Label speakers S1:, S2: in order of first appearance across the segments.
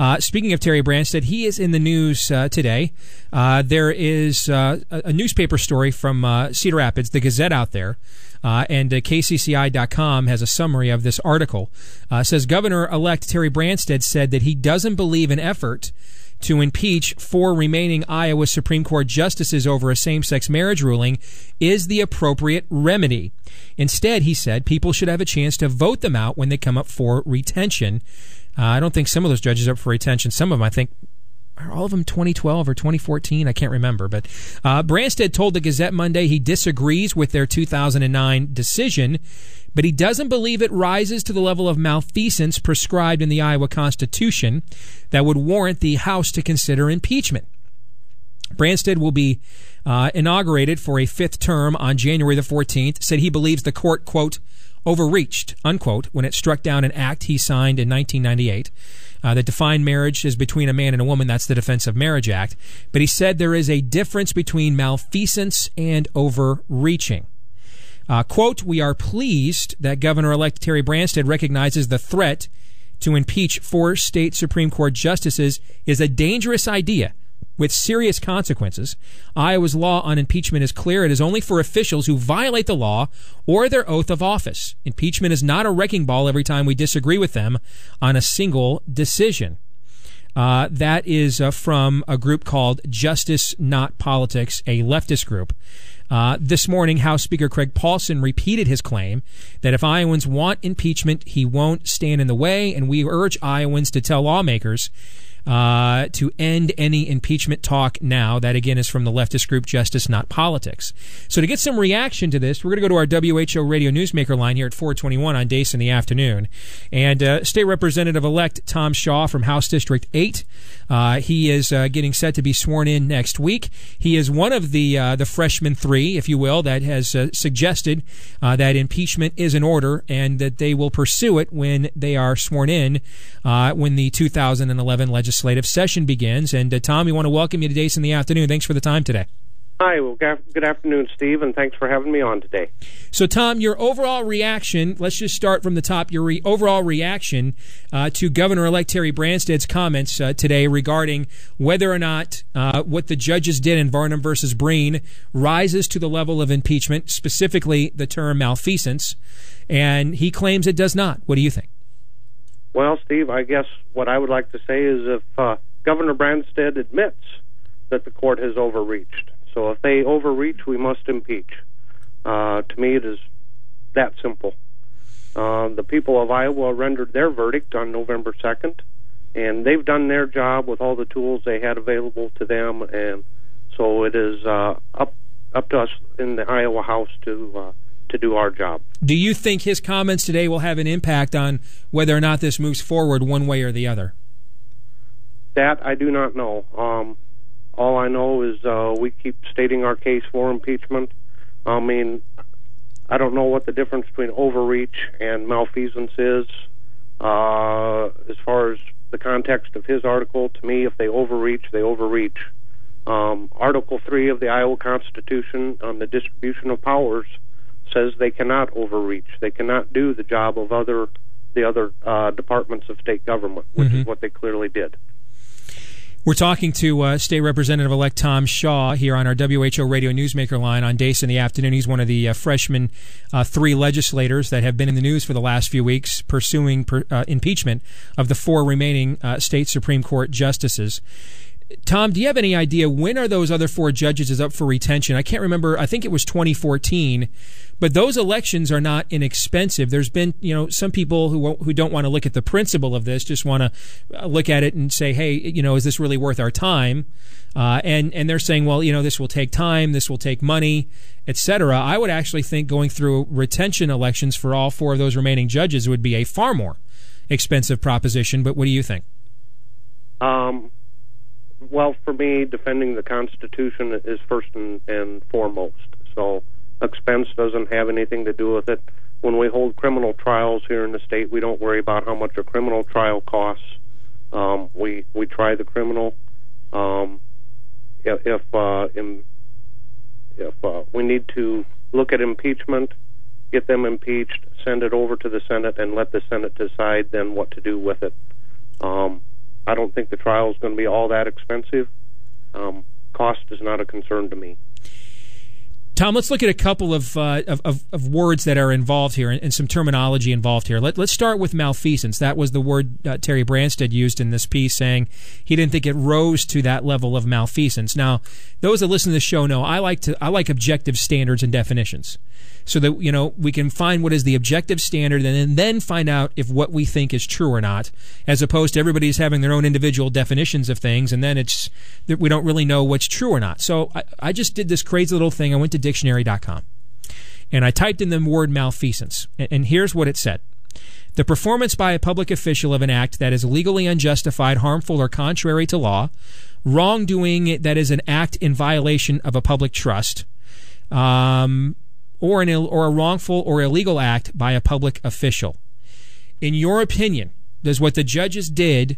S1: Uh, speaking of Terry Branstad, he is in the news uh, today. Uh, there is uh, a, a newspaper story from uh, Cedar Rapids, the Gazette out there. Uh, and KCCI.com has a summary of this article. Says Governor elect Terry Branstad said that he doesn't believe an effort to impeach four remaining Iowa Supreme Court justices over a same sex marriage ruling is the appropriate remedy. Instead, he said people should have a chance to vote them out when they come up for retention. Uh, I don't think some of those judges are up for retention. Some of them, I think, are all of them 2012 or 2014? I can't remember. But uh, told the Gazette Monday he disagrees with their 2009 decision, but he doesn't believe it rises to the level of malfeasance prescribed in the Iowa Constitution that would warrant the House to consider impeachment. Branstad will be uh, inaugurated for a fifth term on January the 14th. Said he believes the court, quote, overreached, unquote, when it struck down an act he signed in 1998 uh, that defined marriage as between a man and a woman. That's the Defense of Marriage Act. But he said there is a difference between malfeasance and overreaching. Uh, quote, we are pleased that Governor elect Terry Branstad recognizes the threat to impeach four state Supreme Court justices is a dangerous idea with serious consequences. Iowa's law on impeachment is clear. It is only for officials who violate the law or their oath of office. Impeachment is not a wrecking ball every time we disagree with them on a single decision. Uh, that is uh, from a group called Justice Not Politics, a leftist group. Uh, this morning, House Speaker Kraig Paulsen repeated his claim that if Iowans want impeachment, he won't stand in the way, and we urge Iowans to tell lawmakers uh, to end any impeachment talk now. That again is from the leftist group Justice Not Politics. So to get some reaction to this, we're going to go to our WHO radio newsmaker line here at 421 on Deace in the afternoon, and uh, State Representative elect Tom Shaw from House District 8. Uh, he is uh, getting set to be sworn in next week. He is one of the uh, the freshman three, if you will, that has uh, suggested that impeachment is in order and that they will pursue it when they are sworn in when the 2011 legislature legislative session begins. And uh, Tom, we want to welcome you to Deace in the afternoon. Thanks for the time today.
S2: Hi, well, good afternoon, Steve, and thanks for having me on today.
S1: So, Tom, your overall reaction, let's just start from the top, your re- overall reaction uh, to Governor elect Terry Branstad's comments uh, today regarding whether or not uh, what the judges did in Varnum versus Brien rises to the level of impeachment, specifically the term malfeasance, and he claims it does not. What do you think?
S2: Well, Steve, I guess what I would like to say is if uh, Governor Branstad admits that the court has overreached, so if they overreach, we must impeach. Uh, to me, it is that simple. Uh, the people of Iowa rendered their verdict on November 2nd, and they've done their job with all the tools they had available to them, and so it is uh, up up to us in the Iowa House to uh, to do our job.
S1: Do you think his comments today will have an impact on whether or not this moves forward one way or the other?
S2: That I do not know. Um, all I know is uh, we keep stating our case for impeachment. I mean, I don't know what the difference between overreach and malfeasance is. Uh, as far as the context of his article, to me, if they overreach, they overreach. Um, article 3 of the Iowa Constitution on the distribution of powers says they cannot overreach. They cannot do the job of other the other uh, departments of state government, which mm-hmm. is what they clearly did.
S1: We're talking to uh, State Representative elect Tom Shaw here on our WHO radio newsmaker line on Deace in the afternoon. He's one of the uh, freshman uh, three legislators that have been in the news for the last few weeks pursuing per, uh, impeachment of the four remaining uh, state Supreme Court justices. Tom, do you have any idea when are those other four judges is up for retention? I can't remember. I think it was 2014, but those elections are not inexpensive. There's been, you know, some people who who don't want to look at the principle of this, just want to uh, look at it and say, hey, you know, is this really worth our time? Uh, and and they're saying, well, you know, this will take time, this will take money, etc. I would actually think going through retention elections for all four of those remaining judges would be a far more expensive proposition. But what do you think?
S2: Um well, for me, defending the Constitution is first and, and foremost. So expense doesn't have anything to do with it. When we hold criminal trials here in the state, we don't worry about how much a criminal trial costs. Um, we we try the criminal. Um, if if, uh, in, if uh, we need to look at impeachment, get them impeached, send it over to the Senate, and let the Senate decide then what to do with it. Um, I don't think the trial is going to be all that expensive. Um, cost is not a concern to me.
S1: Tom, let's look at a couple of, uh, of, of, words that are involved here and, and, some terminology involved here. Let, us start with malfeasance. That was the word uh, Terry Branstad used in this piece, saying he didn't think it rose to that level of malfeasance. Now, those that listen to the show know I like to I like objective standards and definitions so that you know we can find what is the objective standard and then find out if what we think is true or not as opposed to everybody's having their own individual definitions of things and then it's that we don't really know what's true or not so I, I just did this crazy little thing i went to dictionary.com and i typed in the word malfeasance and, here's what it said the performance by a public official of an act that is legally unjustified, harmful, or contrary to law, wrongdoing that is an act in violation of a public trust, um, or an Ill, or a wrongful or illegal act by a public official. In your opinion, does what the judges did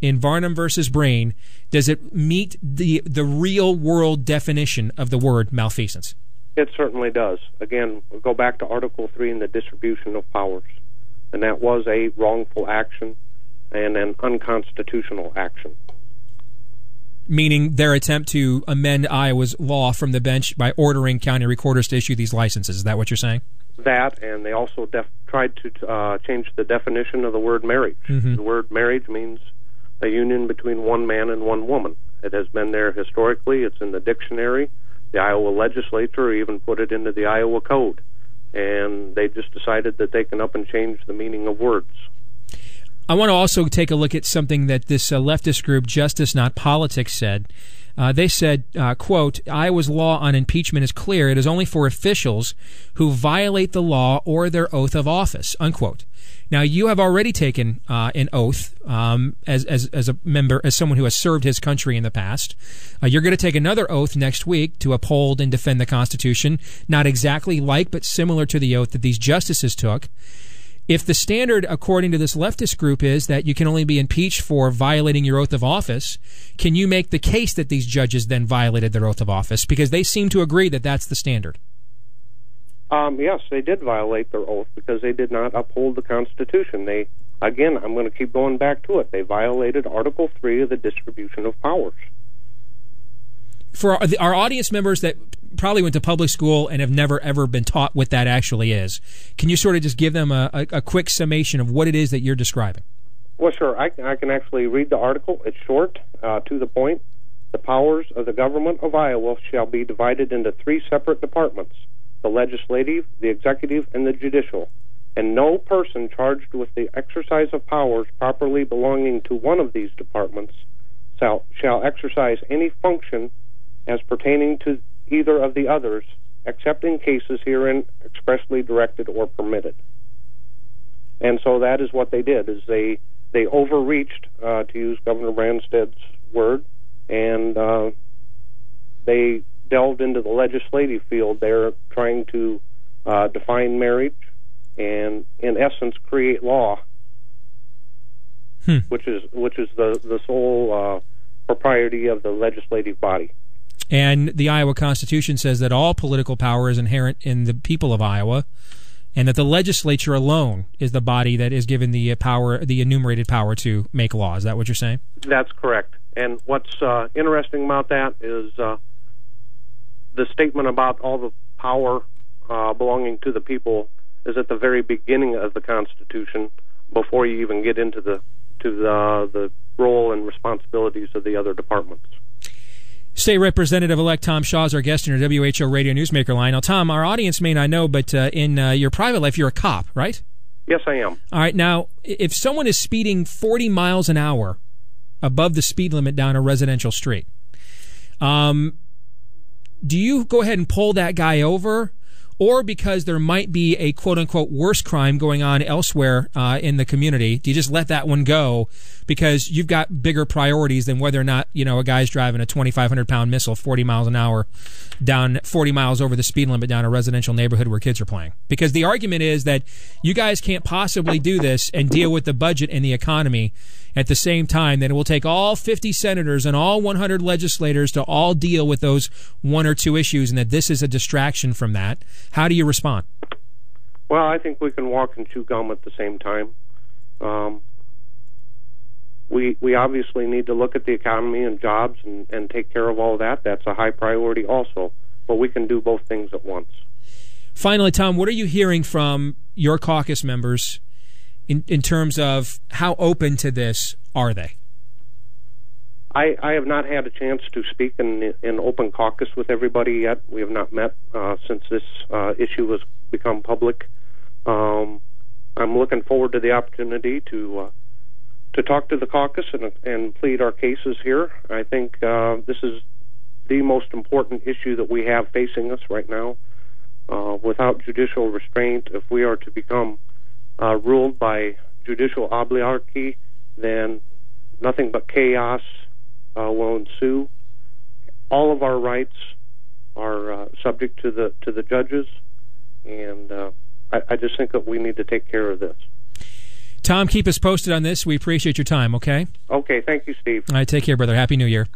S1: in Varnum versus Brien does it meet the the real world definition of the word malfeasance?
S2: It certainly does. Again, we'll go back to Article Three in the distribution of powers, and that was a wrongful action and an unconstitutional action
S1: meaning their attempt to amend Iowa's law from the bench by ordering county recorders to issue these licenses. Is that what you're saying?
S2: That, and they also def- tried to uh, change the definition of the word marriage.
S1: Mm-hmm.
S2: The word marriage means a union between one man and one woman. It has been there historically. It's in the dictionary. The Iowa legislature even put it into the Iowa Code. And they just decided that they can up and change the meaning of words.
S1: I want to also take a look at something that this uh, leftist group, Justice Not Politics, said. Uh, they said, uh, quote, Iowa's law on impeachment is clear. It is only for officials who violate the law or their oath of office, unquote. Now, you have already taken uh, an oath um, as, as, as a member, as someone who has served his country in the past. Uh, you're going to take another oath next week to uphold and defend the Constitution, not exactly like, but similar to the oath that these justices took. If the standard, according to this leftist group, is that you can only be impeached for violating your oath of office, can you make the case that these judges then violated their oath of office? Because they seem to agree that that's the standard.
S2: Um, yes, they did violate their oath because they did not uphold the Constitution. They, again, I'm going to keep going back to it. They violated Article Three of the distribution of powers.
S1: For our, our audience members that probably went to public school and have never ever been taught what that actually is. Can you sort of just give them a, a, a quick summation of what it is that you're describing?
S2: Well, sure. I, I can actually read the article. It's short, uh, to the point. The powers of the government of Iowa shall be divided into three separate departments the legislative, the executive, and the judicial. And no person charged with the exercise of powers properly belonging to one of these departments shall, shall exercise any function as pertaining to either of the others, except in cases herein expressly directed or permitted. And so that is what they did: is they they overreached, uh, to use Governor Branstad's word, and uh, they delved into the legislative field They're trying to uh, define marriage and, in essence, create law,
S1: hmm.
S2: which is which is the the sole uh, propriety of the legislative body.
S1: And the Iowa Constitution says that all political power is inherent in the people of Iowa, and that the legislature alone is the body that is given the power, the enumerated power to make laws. Is that what you're saying?
S2: That's correct. And what's uh, interesting about that is uh, the statement about all the power uh, belonging to the people is at the very beginning of the Constitution, before you even get into the to the the role and responsibilities of the other departments.
S1: State Representative elect Tom Shaw is our guest in our WHO radio newsmaker line. Now, Tom, our audience may not know, but uh, in uh, your private life, you're a cop, right?
S2: Yes, I am.
S1: All right. Now, if someone is speeding 40 miles an hour above the speed limit down a residential street, um, do you go ahead and pull that guy over? Or because there might be a quote unquote worse crime going on elsewhere uh, in the community, do you just let that one go because you've got bigger priorities than whether or not you know a guy's driving a 2,500 pound missile 40 miles an hour down 40 miles over the speed limit down a residential neighborhood where kids are playing? Because the argument is that you guys can't possibly do this and deal with the budget and the economy at the same time that it will take all 50 senators and all 100 legislators to all deal with those one or two issues and that this is a distraction from that. How do you respond?
S2: Well, I think we can walk and chew gum at the same time. Um, we we obviously need to look at the economy and jobs and, and take care of all that. That's a high priority also. But we can do both things at once.
S1: Finally, Tom, what are you hearing from your caucus members in, in terms of how open to this are they?
S2: I, I have not had a chance to speak in in open caucus with everybody yet. We have not met uh, since this uh, issue has become public. Um, I'm looking forward to the opportunity to uh, to talk to the caucus and, and plead our cases here. I think uh, this is the most important issue that we have facing us right now. Uh, without judicial restraint, if we are to become uh, ruled by judicial oligarchy, then nothing but chaos uh, will ensue. All of our rights are uh, subject to the to the judges, and uh, I, I just think that we need to take care of this.
S1: Tom, keep us posted on this. We appreciate your time. Okay.
S2: Okay. Thank you, Steve.
S1: All right. Take care, brother. Happy New Year.